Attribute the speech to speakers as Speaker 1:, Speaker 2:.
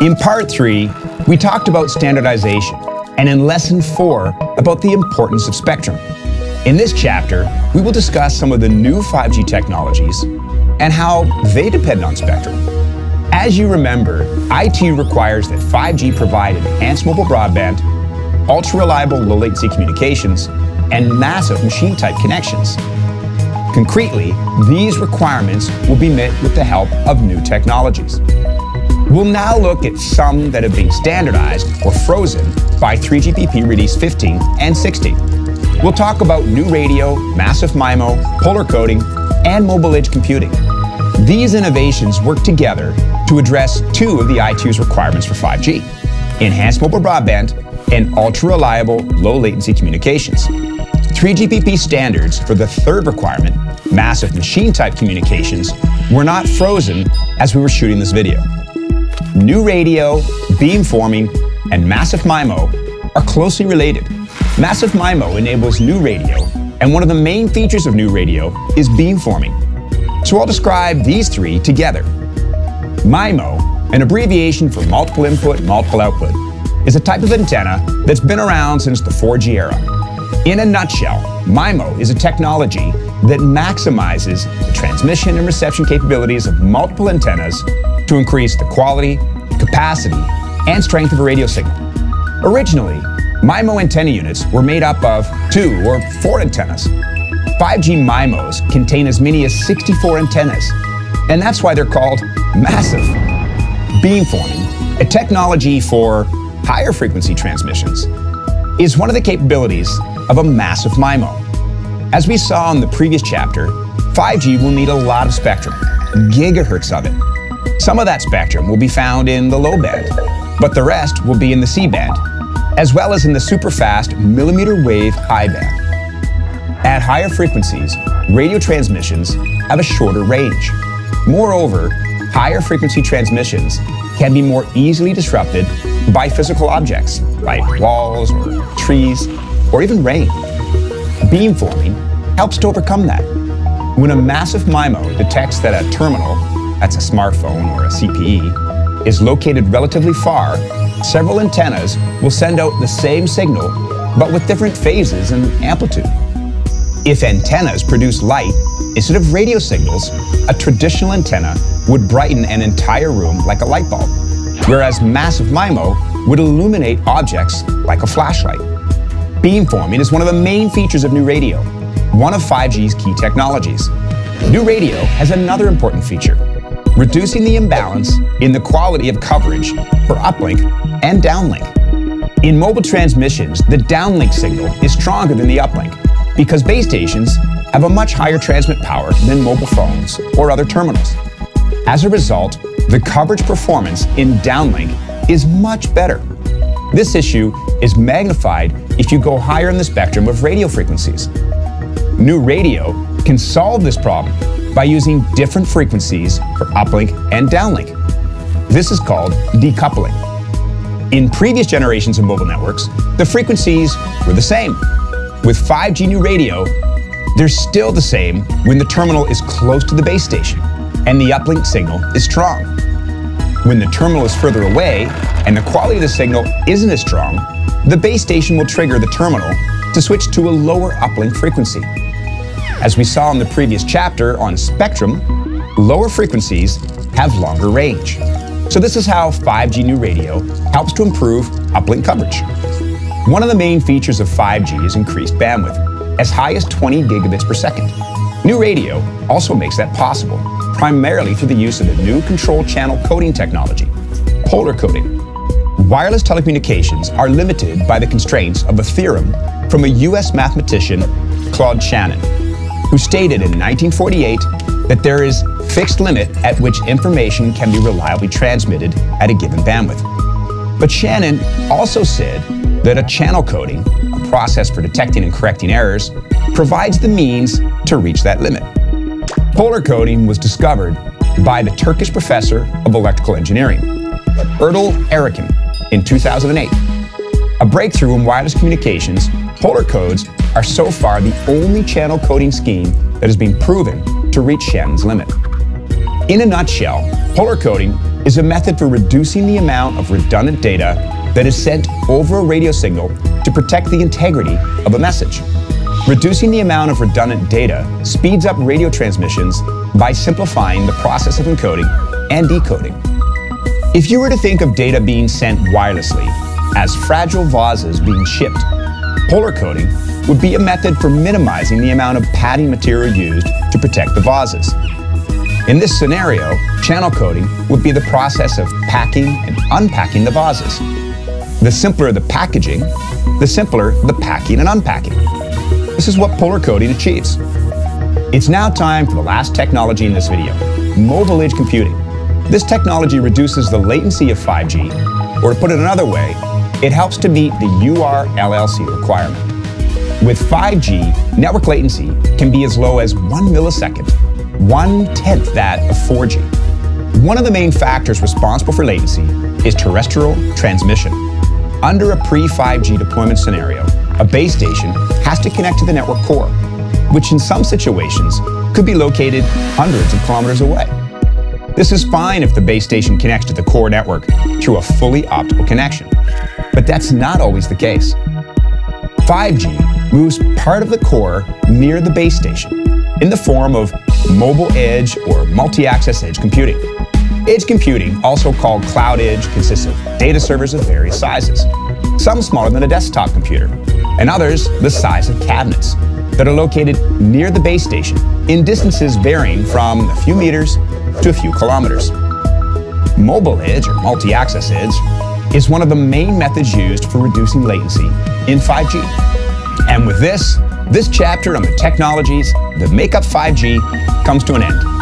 Speaker 1: In part three, we talked about standardization, and in lesson four, about the importance of spectrum. In this chapter, we will discuss some of the new 5G technologies and how they depend on spectrum. As you remember, IT requires that 5G provide enhanced mobile broadband, ultra-reliable low-latency communications, and massive machine-type connections. Concretely, these requirements will be met with the help of new technologies. We'll now look at some that have been standardized or frozen by 3GPP Release 15 and 16. We'll talk about new radio, massive MIMO, polar coding, and mobile edge computing. These innovations work together to address two of the ITU's requirements for 5G, enhanced mobile broadband and ultra-reliable low-latency communications. 3GPP standards for the third requirement, massive machine-type communications, were not frozen as we were shooting this video. New radio, beamforming, and massive MIMO are closely related. Massive MIMO enables new radio, and one of the main features of new radio is beamforming. So I'll describe these three together. MIMO, an abbreviation for multiple input, multiple output, is a type of antenna that's been around since the 4G era. In a nutshell, MIMO is a technology that maximizes the transmission and reception capabilities of multiple antennas to increase the quality, capacity, and strength of a radio signal. Originally, MIMO antenna units were made up of two or four antennas. 5G MIMOs contain as many as 64 antennas, and that's why they're called massive. Beamforming, a technology for higher frequency transmissions, is one of the capabilities of a massive MIMO. As we saw in the previous chapter, 5G will need a lot of spectrum, gigahertz of it. Some of that spectrum will be found in the low band, but the rest will be in the C band, as well as in the super fast millimeter wave high band. At higher frequencies, radio transmissions have a shorter range. Moreover, higher frequency transmissions can be more easily disrupted by physical objects, like walls or trees, or even rain. Beamforming helps to overcome that. When a massive MIMO detects that a terminal, that's a smartphone or a CPE, is located relatively far, several antennas will send out the same signal, but with different phases and amplitude. If antennas produce light instead of radio signals, a traditional antenna would brighten an entire room like a light bulb, whereas massive MIMO would illuminate objects like a flashlight. Beamforming is one of the main features of new radio, one of 5G's key technologies. New radio has another important feature, reducing the imbalance in the quality of coverage for uplink and downlink. In mobile transmissions, the downlink signal is stronger than the uplink because base stations have a much higher transmit power than mobile phones or other terminals. As a result, the coverage performance in downlink is much better. This issue is magnified if you go higher in the spectrum of radio frequencies. New radio can solve this problem by using different frequencies for uplink and downlink. This is called decoupling. In previous generations of mobile networks, the frequencies were the same. With 5G new radio, they're still the same when the terminal is close to the base station and the uplink signal is strong. When the terminal is further away and the quality of the signal isn't as strong, the base station will trigger the terminal to switch to a lower uplink frequency. As we saw in the previous chapter on spectrum, lower frequencies have longer range. So this is how 5G New Radio helps to improve uplink coverage. One of the main features of 5G is increased bandwidth, as high as 20 gigabits per second. New Radio also makes that possible, primarily through the use of the new control channel coding technology, polar coding. Wireless telecommunications are limited by the constraints of a theorem from a US mathematician, Claude Shannon, who stated in 1948 that there is a fixed limit at which information can be reliably transmitted at a given bandwidth. But Shannon also said that a channel coding, a process for detecting and correcting errors, provides the means to reach that limit. Polar coding was discovered by the Turkish professor of electrical engineering, Erdal Arikan, in 2008. A breakthrough in wireless communications, polar codes are so far the only channel coding scheme that has been proven to reach Shannon's limit. In a nutshell, polar coding is a method for reducing the amount of redundant data that is sent over a radio signal to protect the integrity of a message. Reducing the amount of redundant data speeds up radio transmissions by simplifying the process of encoding and decoding. If you were to think of data being sent wirelessly as fragile vases being shipped, polar coding would be a method for minimizing the amount of padding material used to protect the vases. In this scenario, channel coding would be the process of packing and unpacking the vases. The simpler the packaging, the simpler the packing and unpacking. This is what polar coding achieves. It's now time for the last technology in this video, mobile edge computing. This technology reduces the latency of 5G, or to put it another way, it helps to meet the URLLC requirement. With 5G, network latency can be as low as one millisecond, one-tenth that of 4G. One of the main factors responsible for latency is terrestrial transmission. Under a pre-5G deployment scenario, a base station has to connect to the network core, which in some situations could be located hundreds of kilometers away. This is fine if the base station connects to the core network through a fully optical connection, but that's not always the case. 5G moves part of the core near the base station in the form of mobile edge or multi-access edge computing. Edge computing, also called cloud edge, consists of data servers of various sizes, some smaller than a desktop computer, and others the size of cabinets that are located near the base station in distances varying from a few meters to a few kilometers. Mobile edge or multi-access edge is one of the main methods used for reducing latency in 5G. And with this, this chapter on the technologies that make up 5G comes to an end.